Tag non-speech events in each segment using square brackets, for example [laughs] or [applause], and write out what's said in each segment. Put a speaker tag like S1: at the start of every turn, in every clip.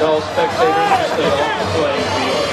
S1: remind all spectators to stay off the playing field.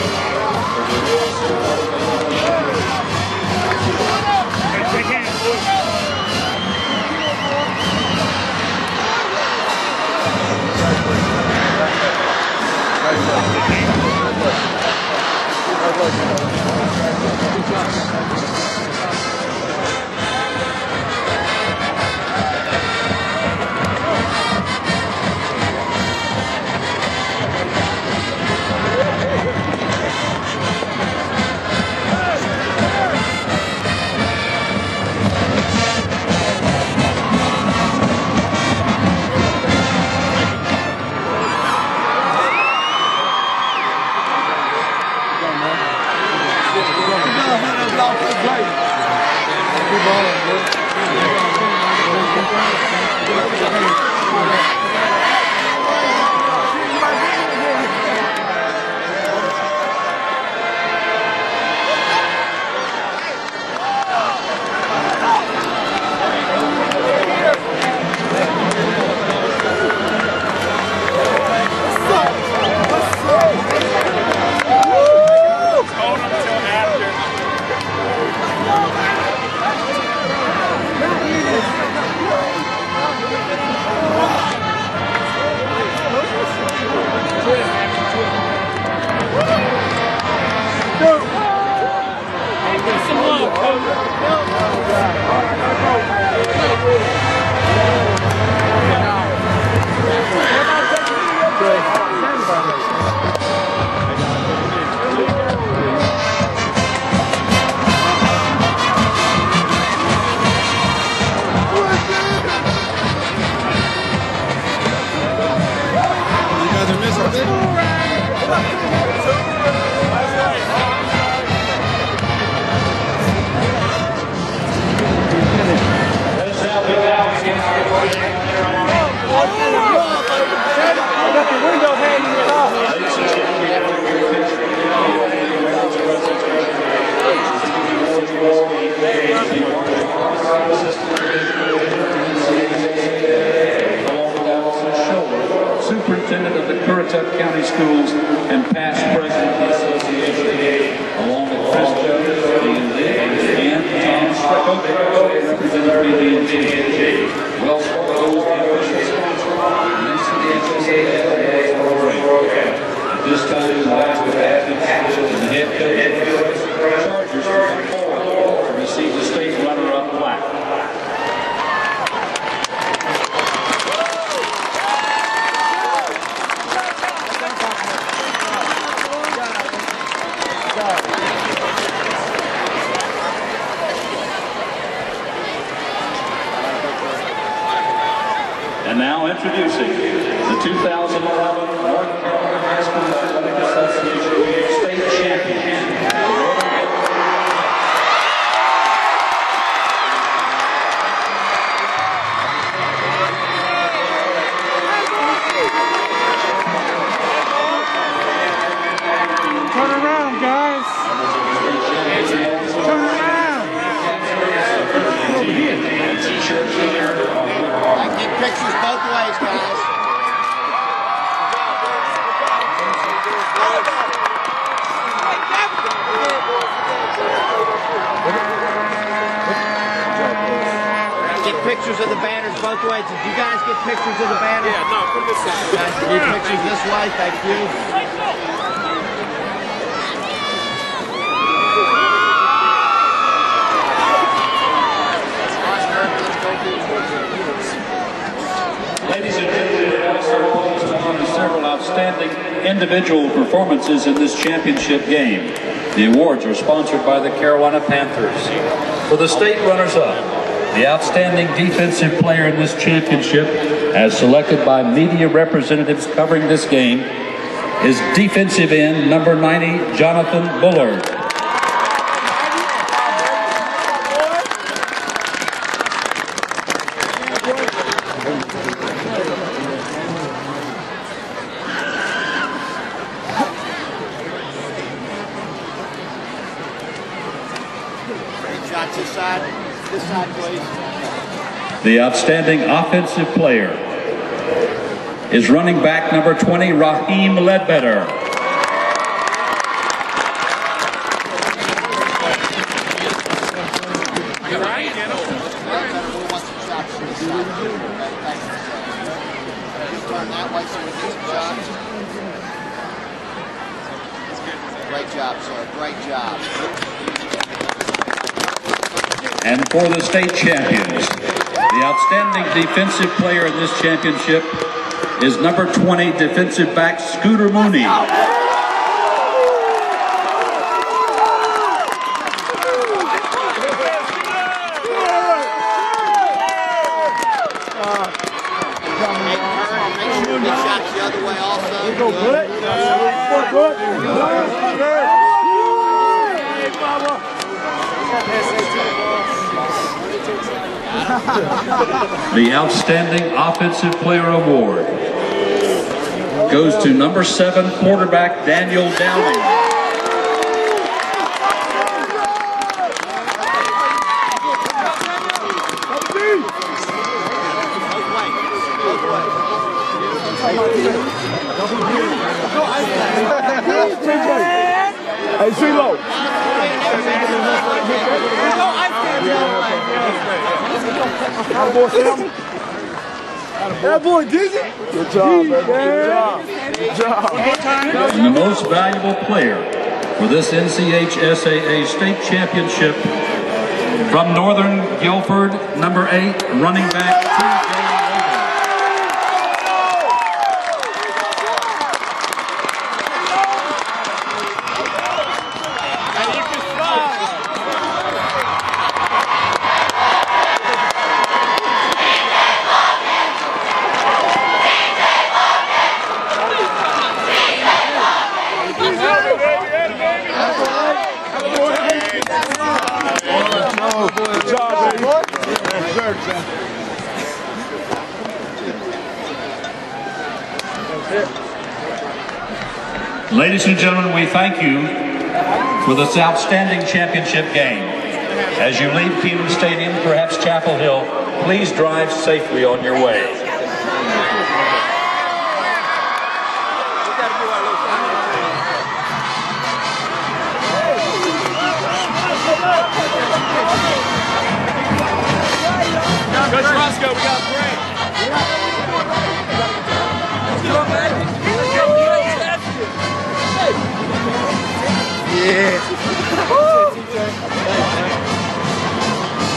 S1: Thank you. And now introducing the 2011 North Carolina High School Athletic Association State Champions.
S2: Get pictures of the banners both ways. Did you guys get pictures of the banners? Yeah, no, from this side. Guys, get pictures this way. Thank you.
S1: Ladies and gentlemen, we're also pleased to honor several outstanding individual performances in this championship game. The awards are sponsored by the Carolina Panthers. For the state runners-up, the outstanding defensive player in this championship, as selected by media representatives covering this game, is defensive end number 90, Jonathan Bullard.
S2: Shots this side. This side, please.
S1: The outstanding offensive player is running back number 20, Raheem Ledbetter.
S2: Great job, sir. Great job.
S1: And for the state champions, the outstanding defensive player in this championship is number 20 defensive back Scooter Mooney.
S2: The
S1: Outstanding Offensive Player Award goes to number seven quarterback Daniel Downing.
S2: Both ways. Both ways.
S3: Hey, CeeLo. That boy Sam. [laughs] That boy Dizzy. Good job, baby. Good job. Good job.
S1: And the most valuable player for this NCHSAA state championship from Northern Guilford, number eight, running back Ladies and gentlemen, we thank you for this outstanding championship game. As you leave Kenan Stadium, perhaps Chapel Hill, please drive safely on your way.
S3: Roscoe, we got break.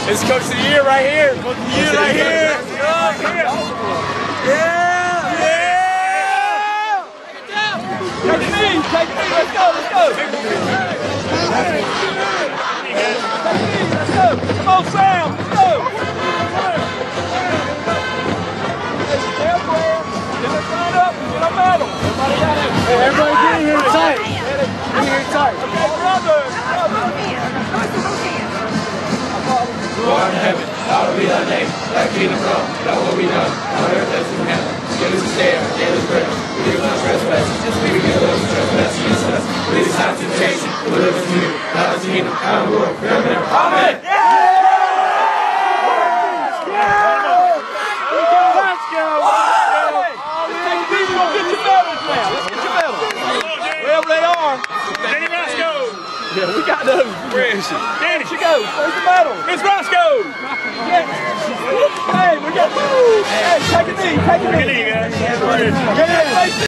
S3: This is Coach of the Year right here. Coach of the Year right here. Yeah. Yeah. Take me. Take me. Let's go. Let's go. Take me. Let's go. Come on, Sam. Everybody get in here tight. Get in here tight. Okay, brother. Come here brother. We'll be the next let's Yeah, we got those.
S4: Where is she?
S3: Danny, she goes. Where's the medal?
S4: Miss Roscoe!
S3: Hey, we got. Hey, take a knee. Take a
S4: Look at
S3: knee.
S4: guys. Where is she?